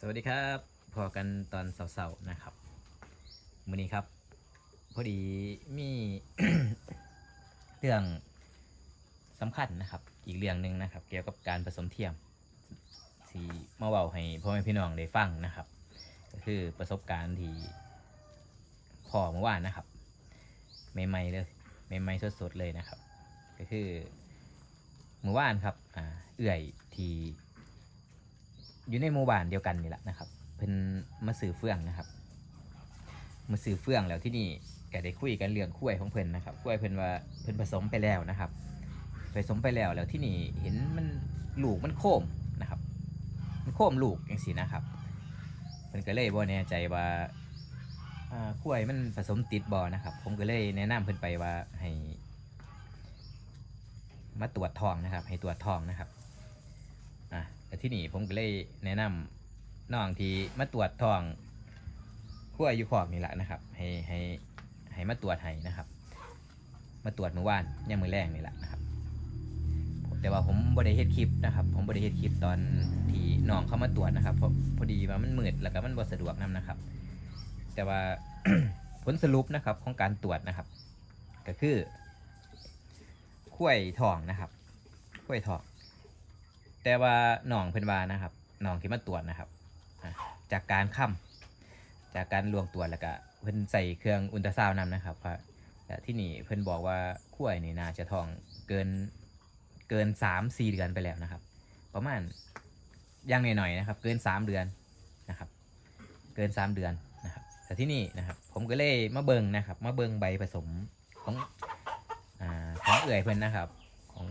สวัสดีครับพอกันตอนเสาร์ๆนะครับมื้อนี้ครับ พอดีมี เรื่องสำคัญนะครับ อีกเรื่องหนึ่งนะครับ เกี่ยวกับการผสมเทียมสีมาเว้าให้พ่อแม่พี่น้องได้ฟังนะครับ ก็คือประสบการณ์ที่พ่อเมื่อวานนะครับใหม่ๆเลยใหม่ๆสดๆเลยนะครับ ก็คือเมื่อวานครับอ่าเอื่อยที่ อยู่ในหมู่บ้านเดียวกันนี่แหละนะครับเพิ่นมาซื้อเฟื่องนะครับ มาซื้อเฟื่องแล้วที่นี่ก็ได้คุยกันเรื่องกล้วยของเพิ่นนะครับกล้วยเพิ่นว่าเพิ่นผสมไปแล้วนะครับ ผสมไปแล้วแล้วที่นี่เห็นมันลูกมันโค้มนะครับมันโค้มลูกอย่างสีนะครับเพิ่นก็เลยบ่แน่ใจว่าอ่ากล้ยมันผสมติดบ่อนะครับ ผมก็เลยแนะนำเพิ่นไปว่าให้ มาตรวจทองนะครับ ให้ตรวจทองนะครับ แต่ที่นี่ผมก็เลยแนะนำน้องที่มาตรวจทองขั้วอยู่ขอบนี่แหละนะครับ ให้ให้ให้มาตรวจให้นะครับ มาตรวจเมื่อวานยังมือแรงนี่แหละนะครับแต่ว่าผมบริเฮ็ดคลิปนะครับ ผมบริเฮ็ดคลิปตอนที่น้องเขามาตรวจนะครับเพราะพอดีว่ามันมืดแล้วก็มันบ่สะดวกนํนะครับ แต่ว่าผลสรุปนะครับของการตรวจนะครับ ก็คือขั้วทองนะครับขั้วทอง แต่ว่าหนองเพิ่นว่านะครับหนองที่มาตรวจนะครับจากการค้ำจากการลวงตรวจแล้วก็เพิ่นใส่เครื่องอุลตราซาวน์นำนะครับว่าแต่ที่นี่เพิ่นบอกว่าขั้วนี่น่าจะท้องเกินเกินสามสี่เดือนไปแล้วนะครับ ประมาณยังหน่อยๆนะครับ เกินสามเดือนนะครับ เกินสามเดือนนะครับ แต่ที่นี่นะครับ ผมก็เลยมาเบิงนะครับ มาเบิงใบผสมของอของเอื่อยเพิ่นนะครับ ของ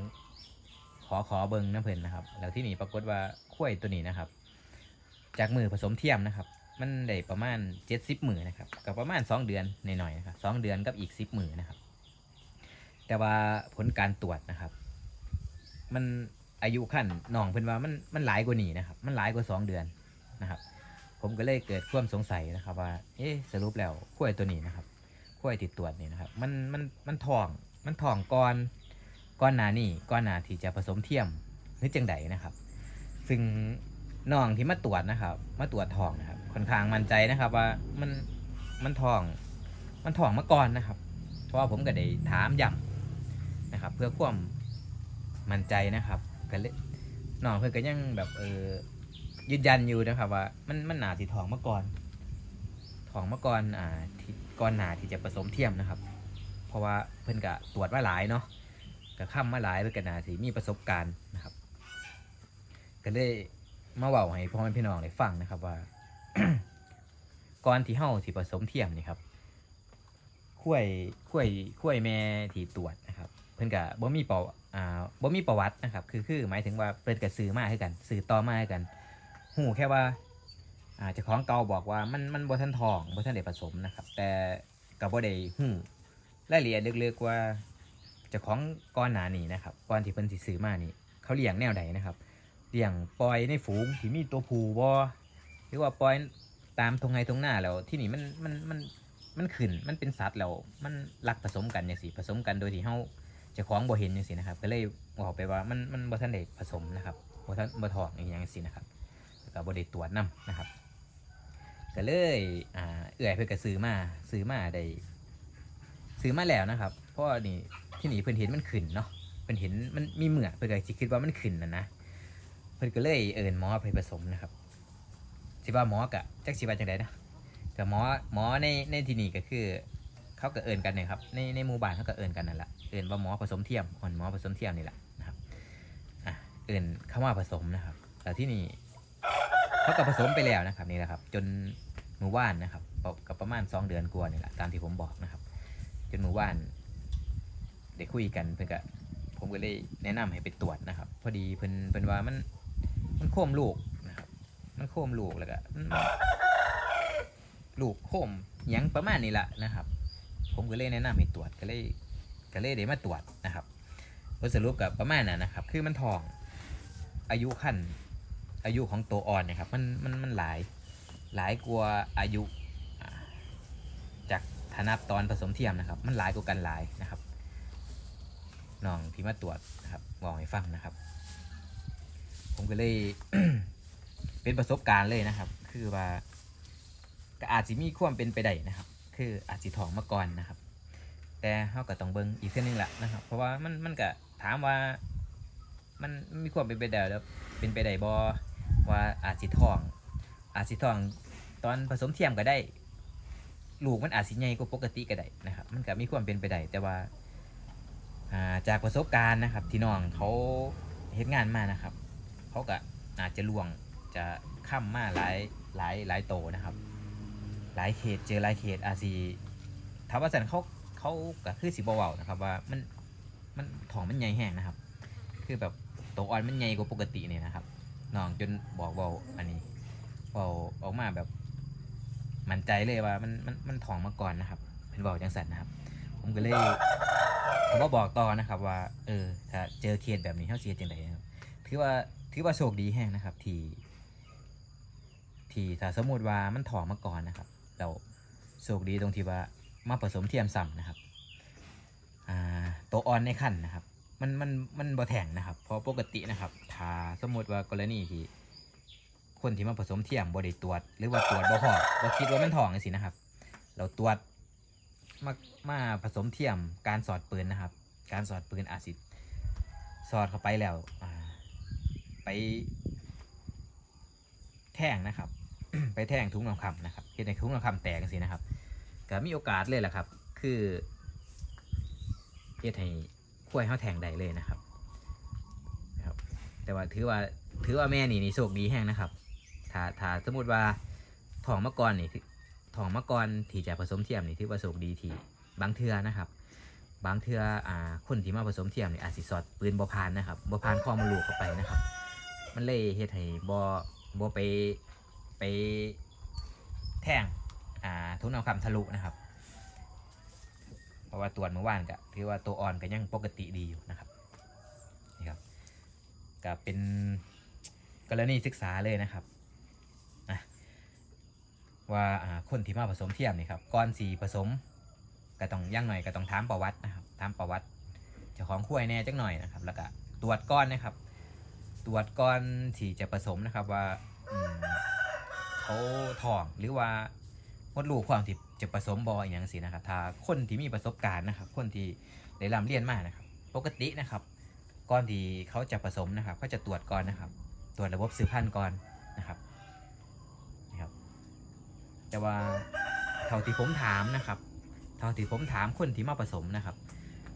ขอขอเบิงน้ำเพลินนะครับ แล้วที่นี่ปรากฏว่าข้วยตัวนี้นะครับ จากมือผสมเทียมนะครับ มันได้ประมาณเจ็ดสิบมือนะครับกับประมาณสองเดือนหน่อยๆนะครับสองเดือนกับอีกสิบมือนะครับ แต่ว่าผลการตรวจนะครับ มันอายุขั้นน้องเพิ่นว่ามันมันหลายกว่านี้นะครับ มันหลายกว่าสองเดือนนะครับ ผมก็เลยเกิดความสงสัยนะครับ ว่าเอ๊ะสรุปแล้วข้วยตัวนี้นะครับข้วยติดตรวจนี่นะครับ มันมันมันทองมันทองก่อน ก้อนหนานี่ก้อนหนาที่จะผสมเทียมหรือจังใดนะครับ ซึ่งน้องที่มาตรวจนะครับ มาตรวจทองนะครับค่อนข้างมั่นใจนะครับ ว่ามันมันทอง มันทองมาก่อนนะครับ เพราะว่าผมก็ได้ถามย้ำนะครับ เพื่อความมั่นใจนะครับก็เลยน้องเพื่อนก็ยังแบบเออยืนยันอยู่นะครับว่ามันมันหนาสีทองมาก่อนทองมาก่อนอ่าก่อนหนาที่จะผสมเทียมนะครับ เพราะว่าเพื่อนก็ตรวจว่าหลายเนาะ ก็ข้ามมาหลายเป็นกันนาสิมีประสบการณ์นะครับ ก็เลยมาเว้าให้พ่อแม่พี่น้องได้ฟังนะครับว่าก่อนที่เฮาสิผสมเทียมนี่ครับขั้วยขั้วยขั้วยแม่ที่ตรวจนะครับ เพิ่นก็บ่มีประอ่าบ่มีประวัตินะครับ คือคือหมายถึงว่าเพิ่นก็ซื้อมาให้กันซื้อต่อมาให้กันฮู้แค่ว่าอ่าจ้าของเก่าบอกว่ามันมันบ่ทันทองบ่ทันได้ผสมนะครับ แต่ก็บ่ได้ฮู้รายละเอียดลึกๆว่า จ้าของก้อนหนานี่นะครับก้อนที่เพิ่นสิซื้อมานี่ เขาเลี้ยงแนวใดนะครับเลี้ยงปล่อยในฝูงที่มีตัวผูบ่หรือว่าปล่อยตามตรงไงตรงหน้าแล้วที่นี่มันมันมันมันขึ้นมันเป็นสัตว์แล้วมันรักผสมกันอย่างสิผสมกันโดยที่เฮาจ้าของบ่เห็นอย่างสินะครับ ก็เลยบอกไปว่ามันมันบ่ทันได้ผสมนะครับบ่ทันบ่ทองอย่างอย่างสินะครับแล้วก็บ่ได้ตรวจนํนะครับก็เลยอ่าเอื่อยเพิ่นก็ซื้อมาซื้อมาได้ซื้อมาแล้วนะครับเพราะนี่ ที่นี่เพิ่นเห็นมันขึ้นเนาะเพิ่นเห็นมันมีเหมือกเพิ่นก็สิคิดว่ามันขึ้นนะนะเพิ่นก็เลยเอิ้นหมอไปผสมนะครับสิว่าหมอกะจักสิว่าจังไดนะแต่หมอหมอในในที่นี่ก็คือ เขาก็เอิ้นกันเนี่ยครับในในหมู่บ้านเขาก็เอิ้นกันนั่นแหละเอิ้นว่าหมอผสมเทียมอ่อนหมอผสมเทียมนี่แหละนะครับอะเอิ้นเข้ามาผสมนะครับ แต่ที่นี่เขาก็ผสมไปแล้วนะครับนี่แหละครับ จนหมู่บ้านนะครับกับประมาณสองเดือนกว่านี่แหละตามที่ผมบอกนะครับ จนหมู่บ้าน ได้คุยกันเพื่อนก็ผมก็เลยแนะนำให้ไปตรวจนะครับ พอดีเพิ่นเพิ่นว่ามันมันโค้มลูกนะครับ มันโค้มลูกแล้วก็ลูกโค้มยังประมาณนี้ละนะครับ ผมก็เลยแนะนำให้ตรวจก็เลยก็เลยได้มาตรวจนะครับผลสรุปกับประมาณนั้นนะครับ คือมันทองอายุขั้นอายุของตัวอ่อนนะครับ มันมันมันหลายหลายกว่าอายุจากฐานับตอนผสมเทียมนะครับ มันหลายกว่ากันหลายนะครับ น้องที่มาตรวจนะครับบอกให้ฟังนะครับ ผมก็เลยเป็นประสบการณ์เลยนะครับ คือว่าก็อาจจะมีความเป็นไปได้นะครับ คืออาจจะทองมาก่อนนะครับ แต่เขาก็ต้องเบิ่งอีกเส้นนึงแหละนะครับ เพราะว่ามันมันก็ถามว่ามันมีความเป็นไปได้แล้วเป็นไปได้บ่ว่าอาจสิทอง อาจสิทองตอนผสมเทียมก็ได้ ลูกมันอาจสิใหญ่กว่าปกติก็ได้นะครับ มันก็มีความเป็นไปได้แต่ว่า จากประสบการณ์นะครับที่น้องเขาเฮ็ดงานมานะครับเขาก็อาจจะลวงจะข้ามมาหลายหลายหลายโตนะครับ หลายเขตเจอหลายเขตอาซีถามว่าสันเขาเขาก็คือสิบเว้านะครับว่ามันมันทองมันใหญ่แห้งนะครับ คือแบบตัวอ่อนมันใหญ่กว่าปกติเนี่ยนะครับน้องจนบอกเบาอันนี้เบาออกมาแบบมั่นใจเลยว่ามันมันมันท้องมาก่อนนะครับ เป็นเบาจังสันนะครับ ผมก็เลย ผมก็บอกต่อนะครับว่า เออ ถ้าเจอเคสแบบนี้เขาเสียจังไดนะครับถือว่าถือว่าโชคดีแห้งนะครับ ที่ ที่ถ้าสมมติว่ามันถอมาก่อนนะครับเราโชคดีตรงที่ว่ามาผสมเทียมซ้ำนะครับอ่าตัวอ่อนในขั้นนะครับ มันมันมันบ่แทงนะครับ เพราะปกตินะครับ ถ้าสมมติว่ากรณีที่คนที่มาผสมเทียมบ่ได้ตรวจ หรือว่าตรวจบ่พอบ่คิดว่ามันท้องจังซี่นะครับ เราตรวจ มามาผสมเทียมการสอดปืนนะครับ การสอดปืนอาจสิสอดเข้าไปแล้วไปแท่งนะครับ ไปแท่งทุ้งทองคำนะครับเห็นในทุ้งทองคำแตกกันสินะครับก็มีโอกาสเลยแหละครับ คือเฮ็ดให้ขั้วยเฮาแทงได้เลยนะครับนะครับ แต่ว่าถือว่าถือว่าแม่นี่นี่โชคดีแห้งนะครับ ถ้าถ้าสมมติว่าทองมะกรนี่ ทองมะกรที่จะผสมเทียมนี่ถือว่าโชคดีที่บางเทือนะครับ บางเทืออ่าคนที่มาผสมเทียมนี่อาจสิสอดปืนบอพานนะครับบอพานข้อมันลูกเข้าไปนะครับ มันเลยเฮ็ดให้บอบอไปไปแท่งอ่าทุนเอาคำทะลุนะครับ เพราะว่าตรวจเมื่อวานก็ถือว่าตัวอ่อนก็ยังปกติดีอยู่นะครับนี่ครับก็เป็นกรณีศึกษาเลยนะครับ ว่าคนที่มาผสมเทียมนี่ครับก่อนสีผสมก็ต้องย่างหน่อยก็ต้องถามประวัตินะครับถามประวัติเจ้าของขั้วยแน่จักหน่อยนะครับ แล้วก็ตรวจก้อนนะครับ ตรวจก้อนที่จะผสมนะครับว่าเขาท้องหรือว่ามดลูกความที่จะผสมบออย่างสินะครับ ถ้าคนที่มีประสบการณ์นะครับ คนที่ได้ร่ำเรียนมากนะครับ ปกตินะครับก่อนที่เขาจะผสมนะครับเขาจะตรวจก่อนนะครับ ตรวจระบบสืบพันธุ์ก่อนนะครับ แต่ว่าเท่าที่ผมถามนะครับ เท่าที่ผมถามคนที่มาผสมนะครับ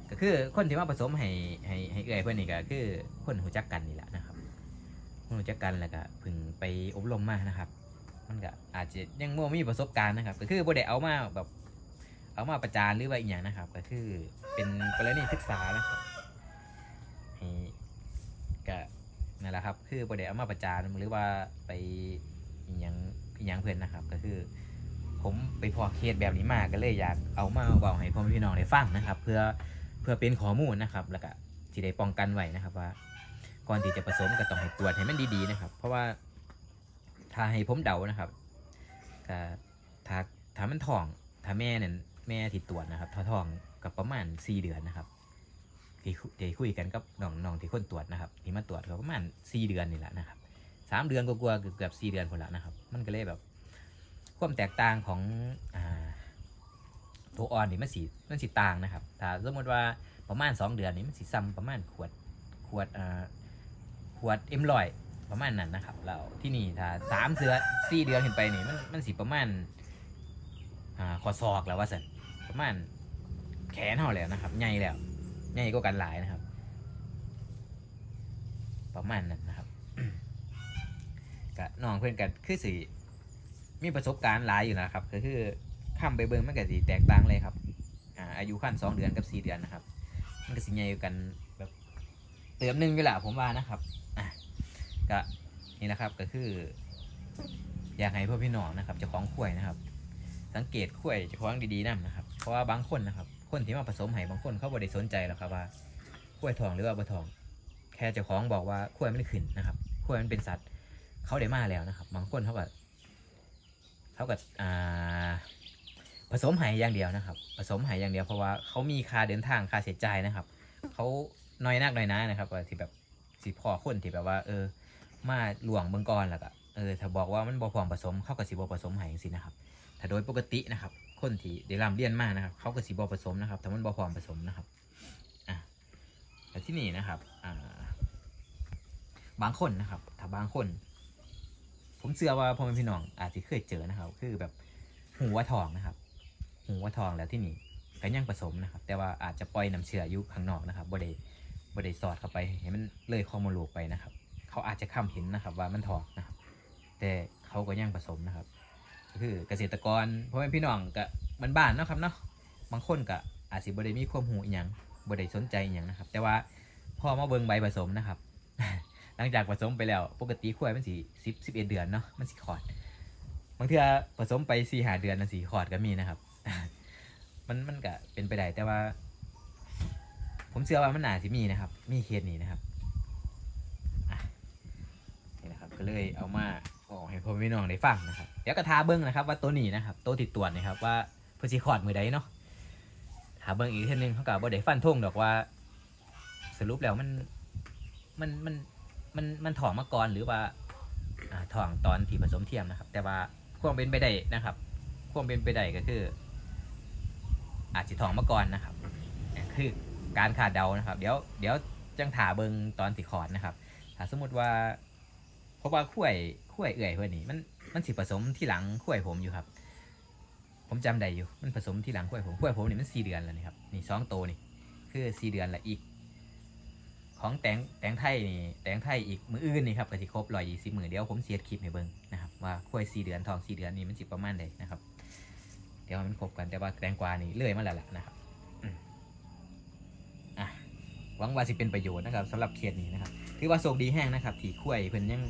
ก็คือคนที่มาผสมให้ให้ให้เอื้อยเพื่อนนี่ก็คือคนหูจักกันนี่แหละนะครับคนหูจักกันแล้วก็พึ่งไปอบรมมานะครับ มันก็อาจจะยังบ่มีประสบการณ์นะครับ ก็คือบ่ได้เอามาแบบเอามาประจานหรือว่าอีกอย่างนะครับ ก็คือเป็นกรณีศึกษานะครับก็นั่นแหละครับ คือบ่ได้เอามาประจานหรือว่าไปอีหยัง อีหยังเพื่อนนะครับ ก็คือ ผมไปพอเคสแบบนี้มาก็เลยอยากเอามาบอกให้พ่อแม่พี่น้องได้ฟังนะครับ เพื่อเพื่อเป็นข้อมูลนะครับ แล้วก็ที่ได้ป้องกันไว้นะครับว่า ก่อนที่จะผสมก็ต้องให้ตรวจให้มันดีๆนะครับ เพราะว่าถ้าให้ผมเดานะครับก็ถ้าถ้ามันท้องถ้าแม่เนี่ยแม่ที่ตรวจนะครับถ้าท้องกับประมาณสี่เดือนนะครับที่คุที่คุยกันกับน้องน้องที่คนตรวจนะครับที่มาตรวจก็ประมาณสี่เดือนนี่แหละนะครับ สามเดือนก็กลัวาเกือบสี่เดือนคนละนะครับ มันก็เลยแบบ ความแตกต่างของอ่าตัวอ่อนนี่มันสีมันสีต่างนะครับ ถ้าสมมติว่าประมาณ2เดือนนี่มันสีซ้ำประมาณขวดขวดอ่าขวดเอ็มลอยประมาณนั้นนะครับแล้วที่นี่ถ้าสามเดือนสี่เดือนขึ้นไปนี่มันมันสีประมาณอ่าขอศอกแล้วว่าสันประมาณแขนเท่าแล้วนะครับใหญ่แล้วใหญ่ก็กันหลายนะครับ ประมาณนั้นนะครับ กะน้องเพื่อนกันคือสีมีประสบการณ์หลายอยู่นะครับ ก็คือข้ามไปเบิ้งมันก็สิแตกต่างเลยครับอ่าอายุขั้นสองเดือนกับสี่เดือนนะครับ มันก็สิใหญ่กันแบบเติมหนึ่งอยู่แหละผมว่านะครับอะก็นี่แหละครับก็คือ อยากให้พ่อพี่น้องนะครับเจ้าของข้วยนะครับ สังเกตข้วยเจ้าของดีๆนั่นะครับ เพราะว่าบางคนนะครับ คนที่มาผสมให้บางคนเขาบ่ได้สนใจหรอกครับว่าข้วยทองหรือว่าบ่ทอง แค่เจ้าของบอกว่าข้วยมันขึ้นนะครับข้วยมันเป็นสัตว์ เขาได้มาแล้วนะครับ บางคนเขาก็เท่ากับอ่าผสมไหอย่างเดียวนะครับ ผสมไหอย่างเดียวเพราะว่าเขามีค่าเดินทางค่าเสียใจายนะครับเขาน้อยนักน้อยนะนะครับที่แบบสิพอคนที่แบบว่า เออ มาหลวงเมืองกรแล้วก็เออถ้าบอกว่ามันบ่พร้อมผสมเขาก็สิบ่ผสมห้จังซี่นะครับ ถ้าโดยปกตินะครับ คนที่ได้ร่ำเรียนมากนะครับเขาก็สิบ่ผสมนะครับถ้ามันบ่พร้อมผสมนะครับอะแต่ที่นี่นะครับอ่าบางคนนะครับ ถ้าบางคน ผมเชื่อว่าพ่อแม่พี่น้องอาจจะเคยเจอนะครับ คือแบบหูว่าทองนะครับ หูว่าทองแล้วที่นี่ก็ยังผสมนะครับ แต่ว่าอาจจะปล่อยน้ำเชื้ออยู่ข้างนอกนะครับบ่ได้บ่ได้สอดเข้าไปให้มันเลยข้อมูลลูกไปนะครับ เขาอาจจะค้ำเห็นนะครับว่ามันทองนะครับ แต่เขาก็ยังผสมนะครับก็คือเกษตรกรพ่อแม่พี่น้องก็บ้านๆเนาะครับเนาะบางคนก็อาจสิบ่ได้มีความหูอหย่างบ่ได้สนใจอหย่างนะครับ แต่ว่าพอมาเบิ่งใบผสมนะครับ ลังจากผสมไปแล้ว ปกติขั้วมันสิสิบสิบเอ็ดเดือนเนาะมันสิขอดบางเทื่อผสมไปสี่หาเดือนนะสีขอดก็มีนะครับ มันมันก็เป็นไปได้แต่ว่า ผมเชื่อว่ามันน่าจะมีนะครับ มีเคสนี้นะครับนี่นะครับ ก็เลยเอามาบอกให้พ่อพี่น้องได้ฟังนะครับเดี๋ยวก็ทาเบิ้งนะครับ ว่าตัวนี้นะครับตัวติดตรวนะครับ ว่าเพื่อสิขอดมือใดเนาะทาเบิ้งอีกทีนึงเขาก็บ่ได้ฟันธงดอกว่า สรุปแล้วมันมันมัน มันมันถ่องมาก่อนหรือว่าถ่องตอนที่ผสมเทียมนะครับ แต่ว่าความเป็นไปได้นะครับ ความเป็นไปได้ก็คือ อาจจะถ่องมาก่อนนะครับ คือการขาดเดานะครับ เดี๋ยวเดี๋ยวจังถาเบิงตอนสิขอดนะครับถ้าสมมติว่าเพราะว่าขั้วขั้วเอื่อยเพื่อนนี่มันมันสิผสมที่หลังขั้วผมอยู่ครับ ผมจำได้อยู่ มันผสมที่หลังขั้วผมขั้วผมนี่มันสี่เดือนแล้วนี่ครับนี่สองโตนี่คือสี่เดือนละอีก ของแตงแตงไทยนี่แตงไทยอีกมืออื่นนี่ครับก็สิครบร้อยยี่สิบมือเดี๋ยวผมเสียดคลิปให้เบิ่งนะครับว่าขั้วยสี่เดือนทองสี่เดือนนี่มันสิประมาณใดนะครับ เดี๋ยวมันครบกันแต่ว่าแตงกวานี่เลื่อยมาแล้วล่ะนะครับอะหวังว่าสิเป็นประโยชน์นะครับสำหรับเคสนี้นะครับถือว่าโชคดีแห้งนะครับที่ขั้วยเพิ่นยัง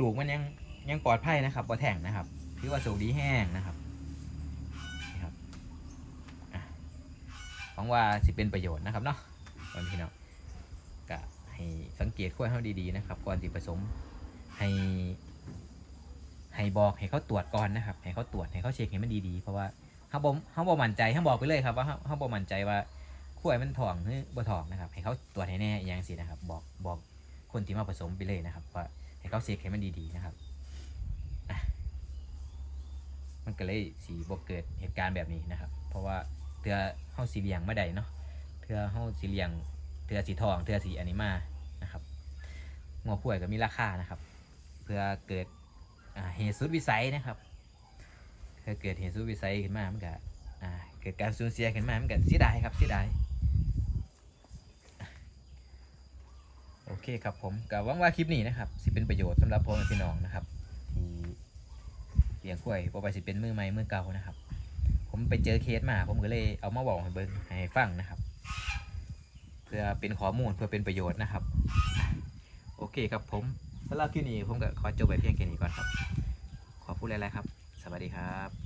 ลูกมันยังยังปลอดภัยนะครับบ่แท่งนะครับถือว่าโชคดีแห้งนะครับนี่ครับอะหวังว่าสิเป็นประโยชน์นะครับเนาะวันพี่น้อง สังเกตขั้วเขาดีๆนะครับก่อนที่ผสมให้ให้บอกให้เขาตรวจก่อนนะครับ ให้เขาตรวจให้เขาเช็คให้มันดีๆเพราะว่าเขาบ่เขาบ่มั่นใจเขาบอกไปเลยครับว่าเขาเขาบ่มั่นใจว่าขั้วมันถ่องหรือบ่ถ่องนะครับ ให้เขาตรวจให้แน่อย่างสินะครับ บอกบอกคนที่มาผสมไปเลยนะครับ ว่าให้เขาเช็คให้มันดีๆนะครับมันก็เลยสีบ่เกิดเหตุการณ์แบบนี้นะครับ เพราะว่าเทือเฮาสีเหลียงมาได้เนาะเทือเฮาสีเหลียงเทือสีทองเทือสีอนิมา นะครับงัวข่วยก็มีราคานะครับ เพื่อเกิดเหตุสุดวิสัยนะครับเพื่อเกิดเหตุสุดวิสัยขึ้นมามันก็เกิดการสูญเสียขึ้นมามันก็เสียดายครับเสียดายโอเคครับผมก็หวังว่าคลิปนี้นะครับสิเป็นประโยชน์สำหรับพ่อแม่พี่น้องนะครับที่เลี้ยงกล้วยบ่ไปสิเป็นมือใหม่มือเก่านะครับ ผมไปเจอเคสมา ผมก็เลยเอามาบอกให้เบิ่งให้ฟังนะครับ เพื่อเป็นข้อมูลเพื่อเป็นประโยชน์นะครับ โอเคครับผมสำหรับคลิปนี้ผมก็ขอจบไปเพียงแค่นี้ก่อนครับ ขอพูดอะไรๆครับ สวัสดีครับ